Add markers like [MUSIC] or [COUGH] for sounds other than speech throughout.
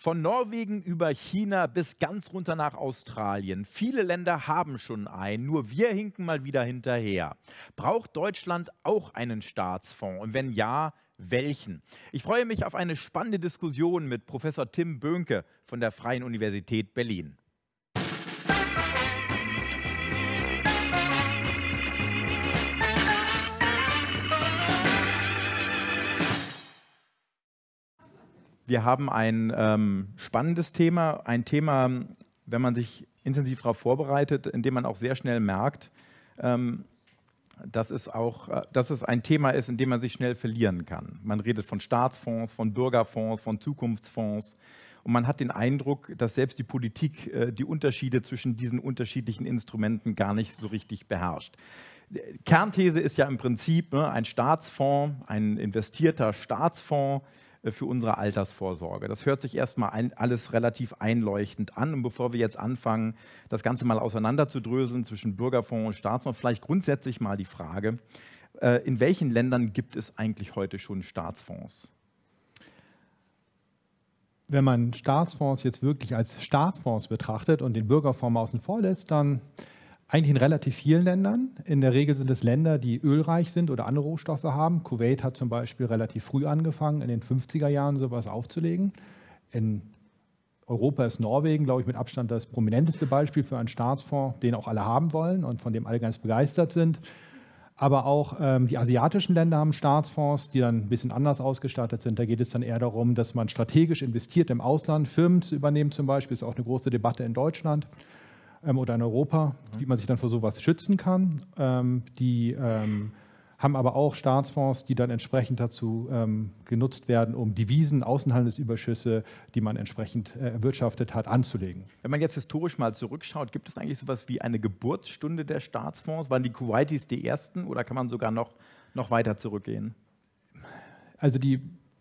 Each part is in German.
Von Norwegen über China bis ganz runter nach Australien. Viele Länder haben schon einen, nur wir hinken mal wieder hinterher. Braucht Deutschland auch einen Staatsfonds? Und wenn ja, welchen? Ich freue mich auf eine spannende Diskussion mit Professor Tim Böhnke von der Freien Universität Berlin. Wir haben ein ähm, spannendes Thema, ein Thema, wenn man sich intensiv darauf vorbereitet, in dem man auch sehr schnell merkt, ähm, dass, es auch, äh, dass es ein Thema ist, in dem man sich schnell verlieren kann. Man redet von Staatsfonds, von Bürgerfonds, von Zukunftsfonds. Und man hat den Eindruck, dass selbst die Politik äh, die Unterschiede zwischen diesen unterschiedlichen Instrumenten gar nicht so richtig beherrscht. Kernthese ist ja im Prinzip ne, ein Staatsfonds, ein investierter Staatsfonds, für unsere Altersvorsorge. Das hört sich erstmal ein, alles relativ einleuchtend an. Und bevor wir jetzt anfangen, das Ganze mal auseinanderzudröseln zwischen Bürgerfonds und Staatsfonds, vielleicht grundsätzlich mal die Frage, äh, in welchen Ländern gibt es eigentlich heute schon Staatsfonds? Wenn man Staatsfonds jetzt wirklich als Staatsfonds betrachtet und den Bürgerfonds außen vor lässt, dann eigentlich in relativ vielen Ländern. In der Regel sind es Länder, die ölreich sind oder andere Rohstoffe haben. Kuwait hat zum Beispiel relativ früh angefangen, in den 50er Jahren sowas aufzulegen. In Europa ist Norwegen, glaube ich, mit Abstand das prominenteste Beispiel für einen Staatsfonds, den auch alle haben wollen und von dem alle ganz begeistert sind. Aber auch ähm, die asiatischen Länder haben Staatsfonds, die dann ein bisschen anders ausgestattet sind. Da geht es dann eher darum, dass man strategisch investiert im Ausland, Firmen zu übernehmen zum Beispiel. Ist auch eine große Debatte in Deutschland oder in Europa, wie man sich dann vor sowas schützen kann. Ähm, die ähm, haben aber auch Staatsfonds, die dann entsprechend dazu ähm, genutzt werden, um Devisen, Außenhandelsüberschüsse, die man entsprechend äh, erwirtschaftet hat, anzulegen. Wenn man jetzt historisch mal zurückschaut, gibt es eigentlich sowas wie eine Geburtsstunde der Staatsfonds? Waren die Kuwaitis die ersten oder kann man sogar noch, noch weiter zurückgehen? Also die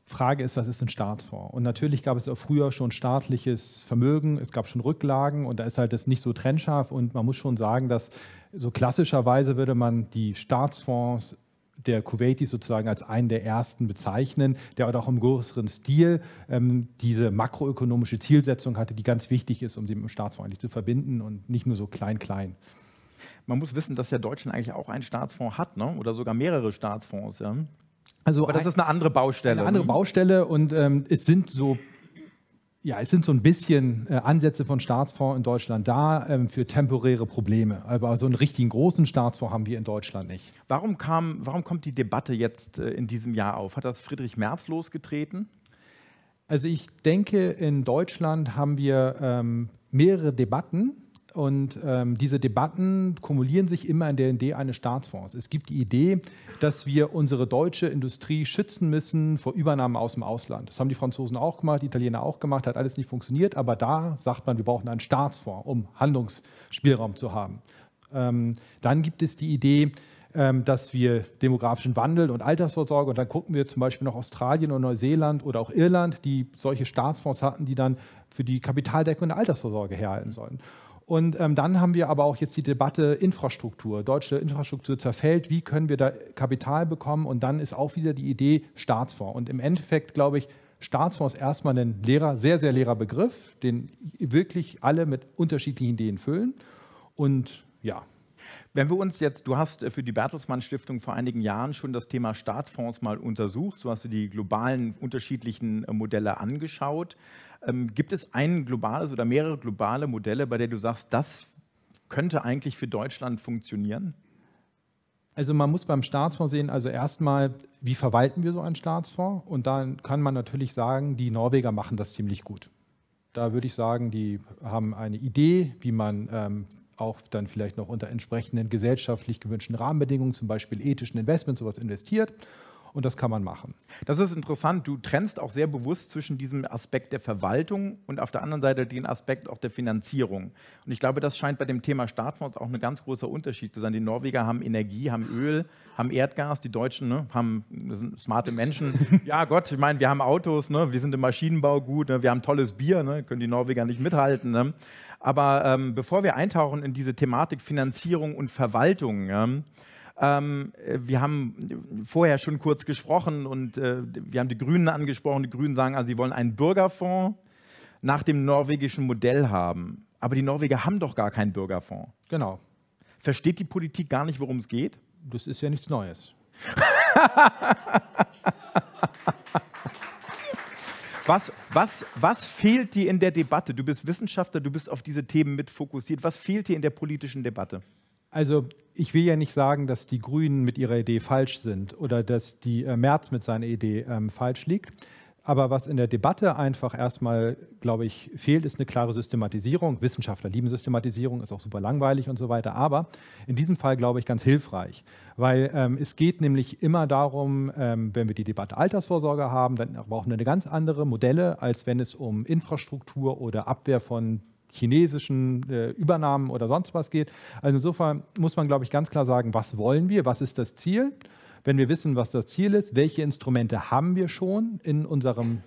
Frage ist, was ist ein Staatsfonds? Und natürlich gab es auch früher schon staatliches Vermögen, es gab schon Rücklagen und da ist halt das nicht so trennscharf und man muss schon sagen, dass so klassischerweise würde man die Staatsfonds der Kuwaitis sozusagen als einen der ersten bezeichnen, der auch im größeren Stil ähm, diese makroökonomische Zielsetzung hatte, die ganz wichtig ist, um sie mit dem Staatsfonds eigentlich zu verbinden und nicht nur so klein-klein. Man muss wissen, dass ja Deutschland eigentlich auch einen Staatsfonds hat, ne? oder sogar mehrere Staatsfonds. Ja? Also Aber das ein, ist eine andere Baustelle. Eine andere ne? Baustelle und ähm, es sind so ja, es sind so ein bisschen äh, Ansätze von Staatsfonds in Deutschland da ähm, für temporäre Probleme. Aber so einen richtigen großen Staatsfonds haben wir in Deutschland nicht. Warum, kam, warum kommt die Debatte jetzt äh, in diesem Jahr auf? Hat das Friedrich Merz losgetreten? Also ich denke, in Deutschland haben wir ähm, mehrere Debatten und ähm, diese Debatten kumulieren sich immer in der Idee eines Staatsfonds. Es gibt die Idee, dass wir unsere deutsche Industrie schützen müssen vor Übernahmen aus dem Ausland. Das haben die Franzosen auch gemacht, die Italiener auch gemacht, hat alles nicht funktioniert. Aber da sagt man, wir brauchen einen Staatsfonds, um Handlungsspielraum zu haben. Ähm, dann gibt es die Idee, ähm, dass wir demografischen Wandel und Altersvorsorge, und dann gucken wir zum Beispiel noch Australien und Neuseeland oder auch Irland, die solche Staatsfonds hatten, die dann für die Kapitaldeckung der Altersvorsorge herhalten sollen. Und ähm, dann haben wir aber auch jetzt die Debatte Infrastruktur. Deutsche Infrastruktur zerfällt. Wie können wir da Kapital bekommen? Und dann ist auch wieder die Idee Staatsfonds. Und im Endeffekt glaube ich, Staatsfonds ist erstmal ein leerer, sehr, sehr leerer Begriff, den wirklich alle mit unterschiedlichen Ideen füllen. Und ja, wenn wir uns jetzt, du hast äh, für die Bertelsmann Stiftung vor einigen Jahren schon das Thema Staatsfonds mal untersucht, du hast dir die globalen unterschiedlichen äh, Modelle angeschaut. Ähm, gibt es ein globales oder mehrere globale Modelle, bei der du sagst, das könnte eigentlich für Deutschland funktionieren? Also man muss beim Staatsfonds sehen, also erstmal, wie verwalten wir so einen Staatsfonds? Und dann kann man natürlich sagen, die Norweger machen das ziemlich gut. Da würde ich sagen, die haben eine Idee, wie man ähm, auch dann vielleicht noch unter entsprechenden gesellschaftlich gewünschten Rahmenbedingungen, zum Beispiel ethischen Investments, sowas investiert. Und das kann man machen. Das ist interessant. Du trennst auch sehr bewusst zwischen diesem Aspekt der Verwaltung und auf der anderen Seite den Aspekt auch der Finanzierung. Und ich glaube, das scheint bei dem Thema Staatsfonds auch ein ganz großer Unterschied zu sein. Die Norweger haben Energie, haben Öl, haben Erdgas. Die Deutschen ne, haben sind smarte Menschen. ja, Gott, ich meine, wir haben Autos, ne, wir sind im Maschinenbau gut, ne, wir haben tolles Bier, ne, können die Norweger nicht mithalten. Ne. Aber ähm, bevor wir eintauchen in diese Thematik Finanzierung und Verwaltung, ja, ähm, wir haben vorher schon kurz gesprochen und äh, wir haben die Grünen angesprochen. Die Grünen sagen, also sie wollen einen Bürgerfonds. nach dem norwegischen Modell haben. Aber die Norweger haben doch gar keinen Bürgerfonds. Genau. Versteht die Politik gar nicht, worum es geht? Das ist ja nichts Neues. [LAUGHS] was, was, was fehlt dir in der Debatte? Du bist Wissenschaftler, du bist auf diese Themen mit fokussiert. Was fehlt dir in der politischen Debatte? Also ich will ja nicht sagen, dass die Grünen mit ihrer Idee falsch sind oder dass die äh, Merz mit seiner Idee ähm, falsch liegt. Aber was in der Debatte einfach erstmal, glaube ich, fehlt, ist eine klare Systematisierung. Wissenschaftler lieben Systematisierung, ist auch super langweilig und so weiter. Aber in diesem Fall, glaube ich, ganz hilfreich. Weil ähm, es geht nämlich immer darum, ähm, wenn wir die Debatte Altersvorsorge haben, dann brauchen wir eine ganz andere Modelle, als wenn es um Infrastruktur oder Abwehr von chinesischen äh, Übernahmen oder sonst was geht. Also insofern muss man, glaube ich, ganz klar sagen, was wollen wir, was ist das Ziel? Wenn wir wissen, was das Ziel ist, welche Instrumente haben wir schon in unserem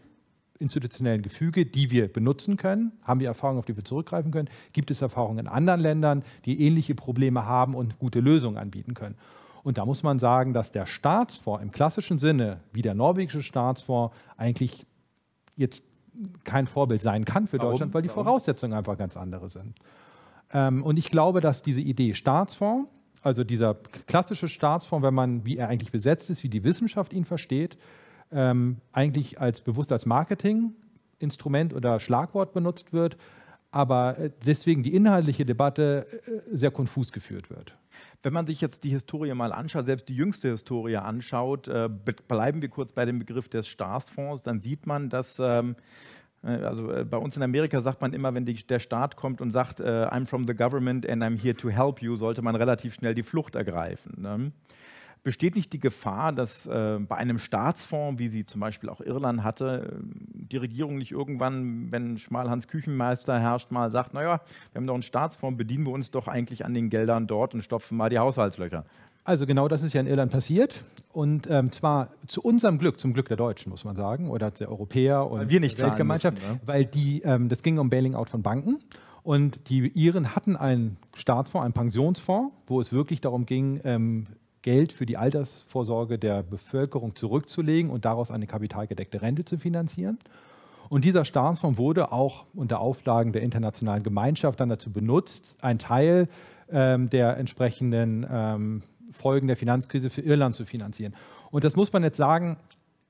institutionellen Gefüge, die wir benutzen können? Haben wir Erfahrungen, auf die wir zurückgreifen können? Gibt es Erfahrungen in anderen Ländern, die ähnliche Probleme haben und gute Lösungen anbieten können? Und da muss man sagen, dass der Staatsfonds im klassischen Sinne, wie der norwegische Staatsfonds, eigentlich jetzt kein Vorbild sein kann für Warum? Deutschland, weil die? Voraussetzungen einfach ganz andere sind. Ähm, und ich glaube, dass diese Idee Staatsfonds also dieser klassische Staatsfonds, wenn man, wie er eigentlich besetzt ist, wie die Wissenschaft ihn versteht, ähm, eigentlich als bewusst als Marketinginstrument oder Schlagwort benutzt wird, aber äh, deswegen die inhaltliche Debatte äh, sehr konfus geführt wird. Wenn man sich jetzt die Historie mal anschaut, selbst die jüngste Historie anschaut, äh, bleiben wir kurz bei dem Begriff des Staatsfonds, dann sieht man, dass ähm, äh, also bei uns in Amerika sagt man immer, wenn die, der Staat kommt und sagt, I'm from the government and I'm here to help you, sollte man relativ schnell die Flucht ergreifen. Ne? Besteht nicht die Gefahr, dass äh, bei einem Staatsfonds, wie sie zum Beispiel auch Irland hatte, die Regierung nicht irgendwann, wenn Schmalhans Küchenmeister herrscht, mal sagt, naja, wir haben doch einen Staatsfonds, bedienen wir uns doch eigentlich an den Geldern dort und stopfen mal die Haushaltslöcher? Also genau das ist ja in Irland passiert. Und ähm, zwar zu unserem Glück, zum Glück der Deutschen, muss man sagen, oder der Europäer und weil wir nicht der Weltgemeinschaft, müssen, ne? weil die, ähm, das ging um Bailing Out von Banken. Und die Iren hatten einen Staatsfonds, einen Pensionsfonds, wo es wirklich darum ging, ähm, Geld für die Altersvorsorge der Bevölkerung zurückzulegen und daraus eine kapitalgedeckte Rente zu finanzieren. Und dieser Staatsfonds wurde auch unter Auflagen der internationalen Gemeinschaft dann dazu benutzt, einen Teil ähm, der entsprechenden ähm, Folgen der Finanzkrise für Irland zu finanzieren. Und das muss man jetzt sagen,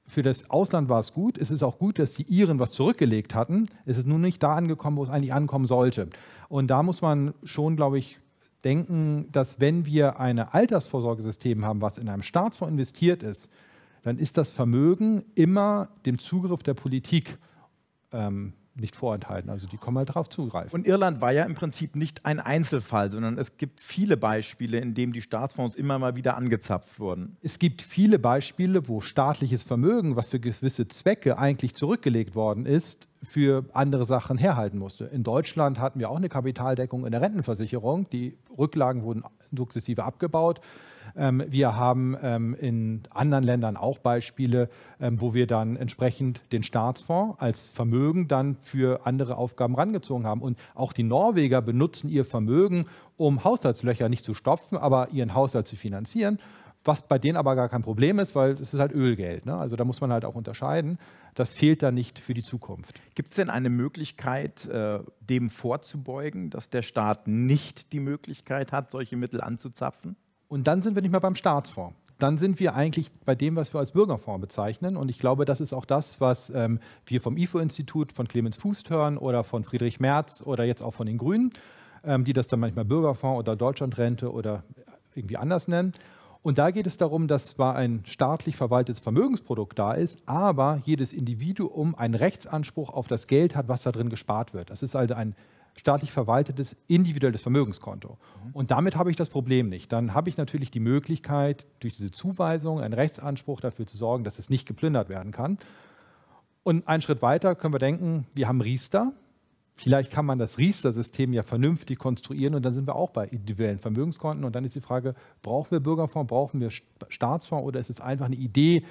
für das Ausland war es gut. Es ist auch gut, dass die Iren was zurückgelegt hatten. Es ist nun nicht da angekommen, wo es eigentlich ankommen sollte. Und da muss man schon, glaube ich, denken, dass wenn wir ein Altersvorsorgesystem haben, was in einem Staatsfonds investiert ist, dann ist das Vermögen immer dem Zugriff der Politik ähm, nicht vorenthalten. Also die kommen halt darauf zugreifen. Und Irland war ja im Prinzip nicht ein Einzelfall, sondern es gibt viele Beispiele, in denen die Staatsfonds immer mal wieder angezapft wurden. Es gibt viele Beispiele, wo staatliches Vermögen, was für gewisse Zwecke eigentlich zurückgelegt worden ist, für andere Sachen herhalten musste. In Deutschland hatten wir auch eine Kapitaldeckung in der Rentenversicherung. Die Rücklagen wurden sukzessive abgebaut. Ähm, wir haben ähm, in anderen Ländern auch Beispiele, ähm, wo wir dann entsprechend den Staatsfonds als Vermögen dann für andere Aufgaben rangezogen haben. Und auch die Norweger benutzen ihr Vermögen, um Haushaltslöcher nicht zu stopfen, aber ihren Haushalt zu finanzieren was bei denen aber gar kein Problem ist, weil es ist halt Ölgeld. Ne? Also da muss man halt auch unterscheiden. Das fehlt da nicht für die Zukunft. Gibt es denn eine Möglichkeit, äh, dem vorzubeugen, dass der Staat nicht die Möglichkeit hat, solche Mittel anzuzapfen? Und dann sind wir nicht mehr beim Staatsfonds. Dann sind wir eigentlich bei dem, was wir als Bürgerfonds bezeichnen. Und ich glaube, das ist auch das, was ähm, wir vom IFO-Institut, von Clemens Fußt hören oder von Friedrich Merz oder jetzt auch von den Grünen, ähm, die das dann manchmal Bürgerfonds oder Deutschlandrente oder irgendwie anders nennen. Und da geht es darum, dass zwar ein staatlich verwaltetes Vermögensprodukt da ist, aber jedes Individuum einen Rechtsanspruch auf das Geld hat, was da drin gespart wird. Das ist also ein staatlich verwaltetes individuelles Vermögenskonto. Mhm. Und damit habe ich das Problem nicht. Dann habe ich natürlich die Möglichkeit, durch diese Zuweisung einen Rechtsanspruch dafür zu sorgen, dass es nicht geplündert werden kann. Und einen Schritt weiter können wir denken, wir haben Riester. Vielleicht kann man das Riester-System ja vernünftig konstruieren und dann sind wir auch bei individuellen Vermögenskonten. Und dann ist die Frage, brauchen wir Bürgerfonds, brauchen wir Staatsfonds oder ist es einfach eine Idee,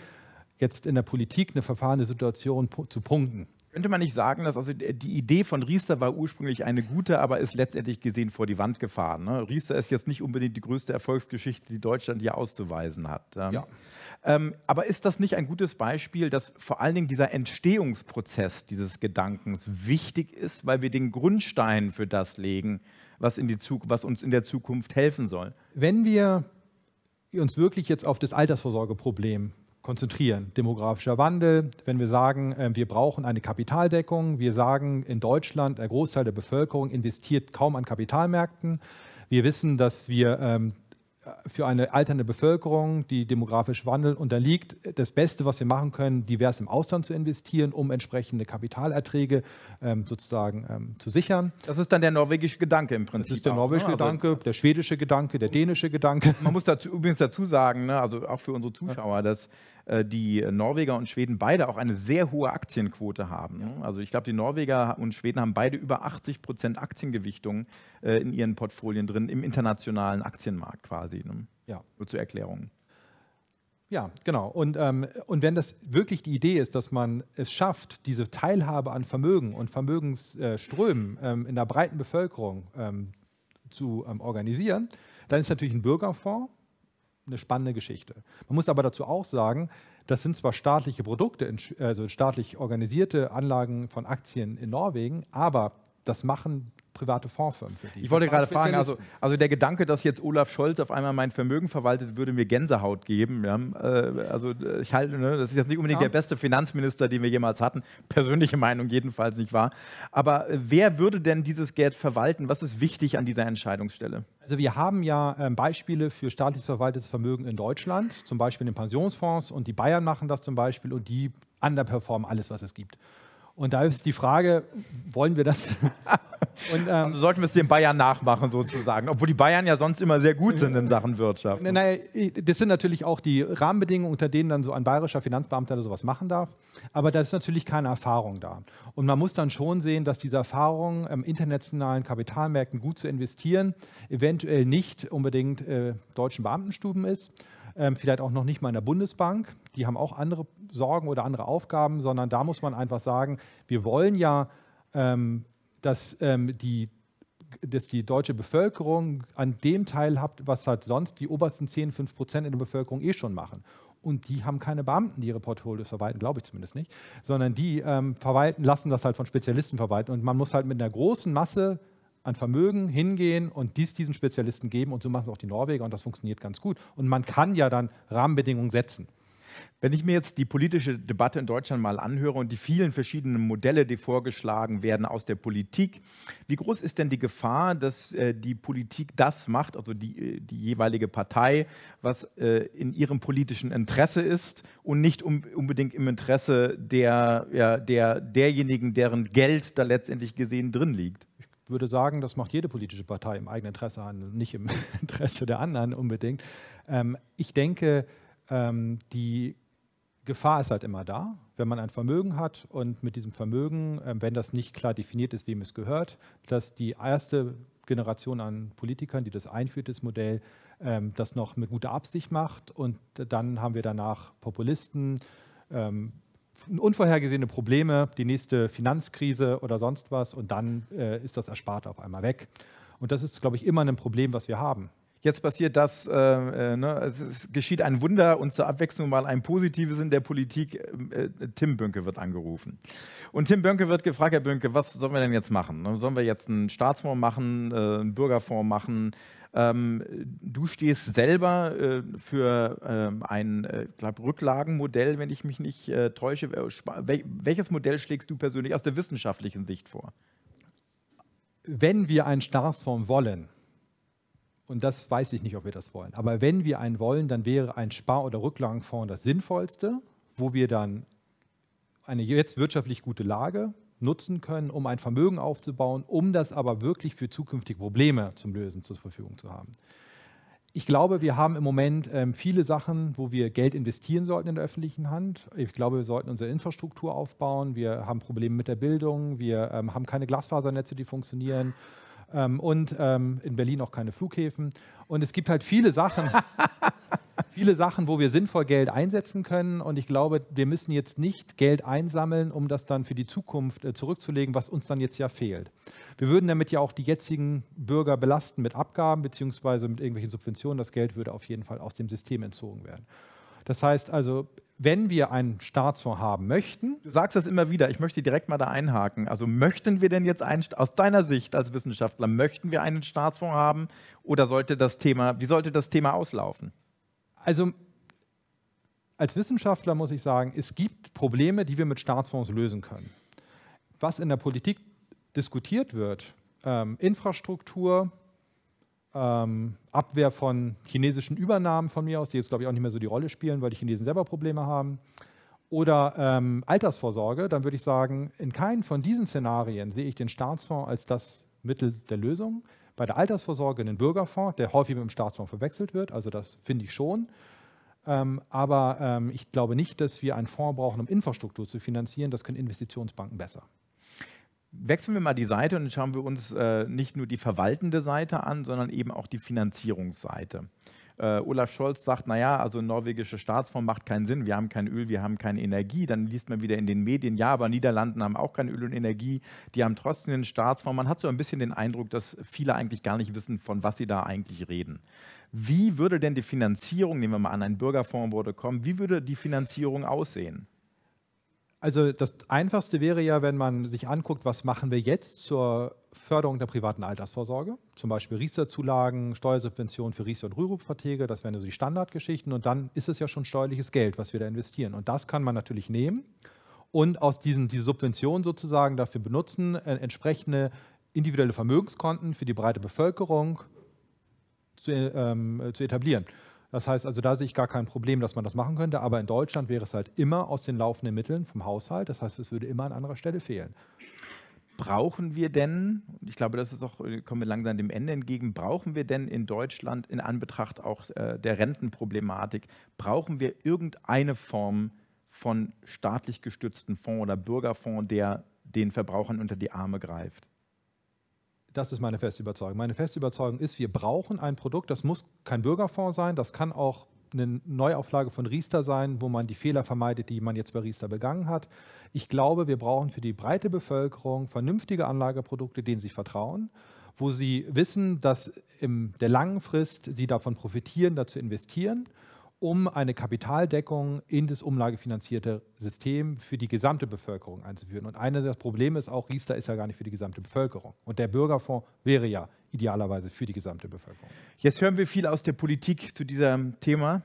jetzt in der Politik eine verfahrene Situation zu punkten? Könnte man nicht sagen, dass also die Idee von Riester war ursprünglich eine gute, aber ist letztendlich gesehen vor die Wand gefahren. Ne? Riester ist jetzt nicht unbedingt die größte Erfolgsgeschichte, die Deutschland hier auszuweisen hat. Ja. Ähm, aber ist das nicht ein gutes Beispiel, dass vor allen Dingen dieser Entstehungsprozess dieses Gedankens wichtig ist, weil wir den Grundstein für das legen, was, in die was uns in der Zukunft helfen soll? Wenn wir uns wirklich jetzt auf das Altersvorsorgeproblem konzentrieren. Demografischer Wandel, wenn wir sagen, äh, wir brauchen eine Kapitaldeckung, wir sagen in Deutschland, der Großteil der Bevölkerung investiert kaum an Kapitalmärkten. Wir wissen, dass wir ähm, für eine alternde Bevölkerung, die demografisch Wandel unterliegt, das Beste, was wir machen können, divers im Ausland zu investieren, um entsprechende Kapitalerträge ähm, sozusagen ähm, zu sichern. Das ist dann der norwegische Gedanke im Prinzip. Das ist der norwegische auch, ne? Gedanke, also, der schwedische Gedanke, der dänische Gedanke. Man muss dazu übrigens dazu sagen, ne, also auch für unsere Zuschauer, dass die Norweger und Schweden beide auch eine sehr hohe Aktienquote haben. Also ich glaube, die Norweger und Schweden haben beide über 80 Prozent Aktiengewichtung äh, in ihren Portfolien drin, im internationalen Aktienmarkt quasi. Ne? Ja. Nur zur Erklärung. Ja, genau. Und, ähm, und wenn das wirklich die Idee ist, dass man es schafft, diese Teilhabe an Vermögen und Vermögensströmen ähm, in der breiten Bevölkerung ähm, zu ähm, organisieren, dann ist natürlich ein Bürgerfonds eine spannende Geschichte. Man muss aber dazu auch sagen, das sind zwar staatliche Produkte, also staatlich organisierte Anlagen von Aktien in Norwegen, aber das machen private Fondsfirmen für die. Ich wollte gerade fragen, also, also der Gedanke, dass jetzt Olaf Scholz auf einmal mein Vermögen verwaltet, würde mir Gänsehaut geben. Ja? Äh, also ich halte, ne, das ist jetzt nicht unbedingt ja. der beste Finanzminister, den wir jemals hatten. Persönliche Meinung jedenfalls nicht wahr. Aber äh, wer würde denn dieses Geld verwalten? Was ist wichtig an dieser Entscheidungsstelle? Also wir haben ja äh, Beispiele für staatlich verwaltetes Vermögen in Deutschland, zum Beispiel in den Pensionsfonds und die Bayern machen das zum Beispiel und die underperformen alles, was es gibt. Und da ist die Frage, wollen wir das? Und, ähm, also sollten wir es den Bayern nachmachen sozusagen, obwohl die Bayern ja sonst immer sehr gut sind in Sachen Wirtschaft. Naja, das sind natürlich auch die Rahmenbedingungen, unter denen dann so ein bayerischer Finanzbeamter sowas machen darf. Aber da ist natürlich keine Erfahrung da. Und man muss dann schon sehen, dass diese Erfahrung, im internationalen Kapitalmärkten gut zu investieren, eventuell nicht unbedingt äh, deutschen Beamtenstuben ist ähm, vielleicht auch noch nicht mal in der Bundesbank. Die haben auch andere Sorgen oder andere Aufgaben, sondern da muss man einfach sagen, wir wollen ja, ähm, dass, ähm, die, dass die deutsche Bevölkerung an dem Teil habt, was halt sonst die obersten 10, 5 Prozent in der Bevölkerung eh schon machen. Und die haben keine Beamten, die ihre Portfolios verwalten, glaube ich zumindest nicht, sondern die ähm, verwalten, lassen das halt von Spezialisten verwalten. Und man muss halt mit einer großen Masse an Vermögen hingehen und dies diesen Spezialisten geben. Und so machen es auch die Norweger und das funktioniert ganz gut. Und man kann ja dann Rahmenbedingungen setzen. Wenn ich mir jetzt die politische Debatte in Deutschland mal anhöre und die vielen verschiedenen Modelle, die vorgeschlagen werden aus der Politik, wie groß ist denn die Gefahr, dass äh, die Politik das macht, also die, äh, die jeweilige Partei, was äh, in ihrem politischen Interesse ist und nicht unbedingt im Interesse der, ja, der, derjenigen, deren Geld da letztendlich gesehen drin liegt? würde sagen, das macht jede politische Partei im eigenen Interesse an, nicht im [LAUGHS] Interesse der anderen unbedingt. Ähm, ich denke, ähm, die Gefahr ist halt immer da, wenn man ein Vermögen hat und mit diesem Vermögen, ähm, wenn das nicht klar definiert ist, wem es gehört, dass die erste Generation an Politikern, die das einführt, das Modell, ähm, das noch mit guter Absicht macht und dann haben wir danach Populisten, ähm, unvorhergesehene Probleme, die nächste Finanzkrise oder sonst was und dann äh, ist das Ersparte auf einmal weg. Und das ist, glaube ich, immer ein Problem, was wir haben. Jetzt passiert das, äh, äh, ne, es, geschieht ein Wunder und zur Abwechslung mal ein Positives in der Politik. Äh, Tim Bönke wird angerufen. Und Tim Bönke wird gefragt, Herr Bönke, was sollen wir denn jetzt machen? Ne, sollen wir jetzt einen Staatsfonds machen, äh, einen Bürgerfonds machen? Ähm, du stehst selber äh, für ähm, ein äh, glaub, Rücklagenmodell, wenn ich mich nicht äh, täusche. Wel welches Modell schlägst du persönlich aus der wissenschaftlichen Sicht vor? Wenn wir einen Staatsfonds wollen, und das weiß ich nicht, ob wir das wollen. Aber wenn wir einen wollen, dann wäre ein Spar- oder Rücklagenfonds das Sinnvollste, wo wir dann eine jetzt wirtschaftlich gute Lage nutzen können, um ein Vermögen aufzubauen, um das aber wirklich für zukünftige Probleme zum Lösen zur Verfügung zu haben. Ich glaube, wir haben im Moment ähm, viele Sachen, wo wir Geld investieren sollten in der öffentlichen Hand. Ich glaube, wir sollten unsere Infrastruktur aufbauen. Wir haben Probleme mit der Bildung. Wir ähm, haben keine Glasfasernetze, die funktionieren ähm, und ähm, in Berlin auch keine Flughäfen. Und es gibt halt viele Sachen. [LAUGHS] viele Sachen, wo wir sinnvoll Geld einsetzen können. Und ich glaube, wir müssen jetzt nicht Geld einsammeln, um das dann für die Zukunft äh, zurückzulegen, was uns dann jetzt ja fehlt. Wir würden damit ja auch die jetzigen Bürger belasten mit Abgaben beziehungsweise mit irgendwelchen Subventionen. Das Geld würde auf jeden Fall aus dem System entzogen werden. Das heißt also, wenn wir einen Staatsfonds haben möchten. Du sagst das immer wieder, ich möchte direkt mal da einhaken. Also möchten wir denn jetzt einen, aus deiner Sicht als Wissenschaftler, möchten wir einen Staatsfonds haben oder sollte das Thema, wie sollte das Thema auslaufen? Also als Wissenschaftler muss ich sagen, es gibt Probleme, die wir mit Staatsfonds lösen können. Was in der Politik diskutiert wird, ähm, Infrastruktur, ähm, Abwehr von chinesischen Übernahmen von mir aus, die jetzt, glaube ich, auch nicht mehr so die Rolle spielen, weil die Chinesen selber Probleme haben, oder ähm, Altersvorsorge, dann würde ich sagen, in keinem von diesen Szenarien sehe ich den Staatsfonds als das Mittel der Lösung. Bei der Altersvorsorge einen Bürgerfonds, der häufig mit dem Staatsfonds verwechselt wird, also das finde ich schon. Ähm, aber ähm, ich glaube nicht, dass wir einen Fonds brauchen, um Infrastruktur zu finanzieren. Das können Investitionsbanken besser. Wechseln wir mal die Seite und schauen wir uns äh, nicht nur die verwaltende Seite an, sondern eben auch die Finanzierungsseite. Äh, Olaf Scholz sagt, naja, also ein norwegischer Staatsfonds macht keinen Sinn, wir haben kein Öl, wir haben keine Energie. Dann liest man wieder in den Medien, ja, aber Niederlanden haben auch kein Öl und Energie, die haben trotzdem einen Staatsfonds. Man hat so ein bisschen den Eindruck, dass viele eigentlich gar nicht wissen, von was sie da eigentlich reden. Wie würde denn die Finanzierung, nehmen wir mal an, ein Bürgerfonds würde kommen, wie würde die Finanzierung aussehen? Also das Einfachste wäre ja, wenn man sich anguckt, was machen wir jetzt zur Förderung der privaten Altersvorsorge, zum Beispiel Riester-Zulagen, Steuersubventionen für Riester- und Rürup-Verträge, das wären so die Standardgeschichten. Und dann ist es ja schon steuerliches Geld, was wir da investieren. Und das kann man natürlich nehmen und aus diesen diese Subventionen sozusagen dafür benutzen, äh, entsprechende individuelle Vermögenskonten für die breite Bevölkerung zu, ähm, zu etablieren. Das heißt also, da sehe ich gar kein Problem, dass man das machen könnte. Aber in Deutschland wäre es halt immer aus den laufenden Mitteln vom Haushalt. Das heißt, es würde immer an anderer Stelle fehlen. Brauchen wir denn, ich glaube, das ist auch, kommen wir langsam dem Ende entgegen, brauchen wir denn in Deutschland in Anbetracht auch äh, der Rentenproblematik, brauchen wir irgendeine Form von staatlich gestützten Fonds oder Bürgerfonds, der den Verbrauchern unter die Arme greift? Das ist meine feste Überzeugung. Meine feste Überzeugung ist, wir brauchen ein Produkt, das muss kein Bürgerfonds sein, das kann auch eine Neuauflage von Riester sein, wo man die Fehler vermeidet, die man jetzt bei Riester begangen hat. Ich glaube, wir brauchen für die breite Bevölkerung vernünftige Anlageprodukte, denen sie vertrauen, wo sie wissen, dass in der langen Frist sie davon profitieren, dazu investieren um eine Kapitaldeckung in das umlagefinanzierte System für die gesamte Bevölkerung einzuführen. Und eines der Probleme ist auch, Riester ist ja gar nicht für die gesamte Bevölkerung. Und der Bürgerfonds wäre ja idealerweise für die gesamte Bevölkerung. Jetzt hören wir viel aus der Politik zu diesem Thema.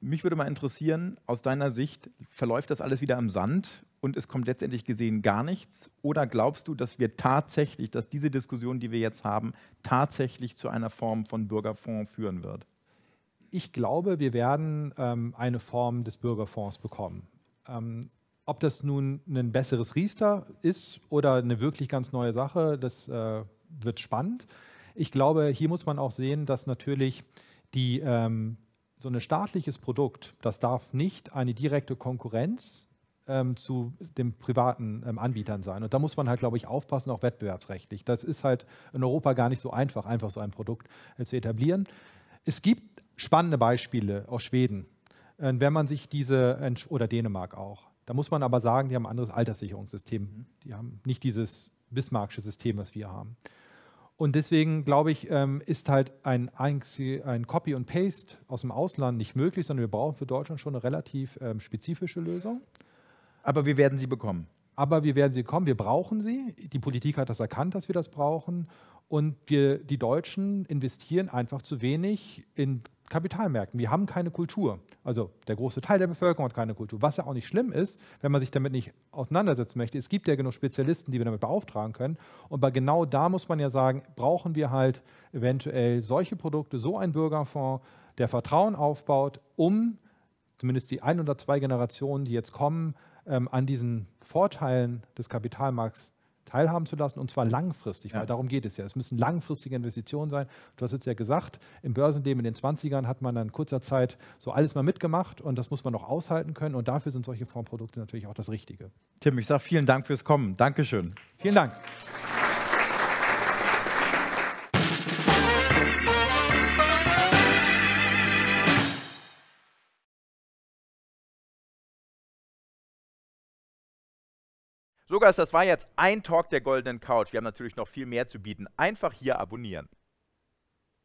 Mich würde mal interessieren, aus deiner Sicht, verläuft das alles wieder im Sand und es kommt letztendlich gesehen gar nichts? Oder glaubst du, dass wir tatsächlich, dass diese Diskussion, die wir jetzt haben, tatsächlich zu einer Form von Bürgerfonds führen wird? Ich glaube, wir werden ähm, eine Form des Bürgerfonds bekommen. Ähm, ob das nun ein besseres Riester ist oder eine wirklich ganz neue Sache, das äh, wird spannend. Ich glaube, hier muss man auch sehen, dass natürlich die, ähm, so ein staatliches Produkt, das darf nicht eine direkte Konkurrenz ähm, zu den privaten ähm, Anbietern sein. Und da muss man halt, glaube ich, aufpassen, auch wettbewerbsrechtlich. Das ist halt in Europa gar nicht so einfach, einfach so ein Produkt äh, zu etablieren. Es gibt spannende Beispiele aus Schweden, äh, wenn man sich diese, oder Dänemark auch. Da muss man aber sagen, die haben ein anderes Alterssicherungssystem. Die haben nicht dieses Bismarckische System, was wir haben. Und deswegen glaube ich, ähm, ist halt ein, ein Copy und Paste aus dem Ausland nicht möglich, sondern wir brauchen für Deutschland schon eine relativ ähm, spezifische Lösung. Aber wir werden sie bekommen. Aber wir werden sie bekommen, wir brauchen sie. Die Politik hat das erkannt, dass wir das brauchen. Und wir, die Deutschen investieren einfach zu wenig in Kapitalmärkten. Wir haben keine Kultur. Also der große Teil der Bevölkerung hat keine Kultur. Was ja auch nicht schlimm ist, wenn man sich damit nicht auseinandersetzen möchte. Es gibt ja genug Spezialisten, die wir damit beauftragen können. Und bei genau da muss man ja sagen, brauchen wir halt eventuell solche Produkte, so ein Bürgerfonds, der Vertrauen aufbaut, um zumindest die ein oder zwei Generationen, die jetzt kommen, ähm, an diesen Vorteilen des Kapitalmarkts teilhaben zu lassen und zwar langfristig, ja. weil darum geht es ja. Es müssen langfristige Investitionen sein. Du hast jetzt ja gesagt, im Börsenleben in den 20ern hat man dann in kurzer Zeit so alles mal mitgemacht und das muss man auch aushalten können und dafür sind solche Fondsprodukte natürlich auch das Richtige. Tim, ich sage vielen Dank fürs Kommen. Dankeschön. Vielen Dank. So, Guys, das war jetzt ein Talk der Goldenen Couch. Wir haben natürlich noch viel mehr zu bieten. Einfach hier abonnieren.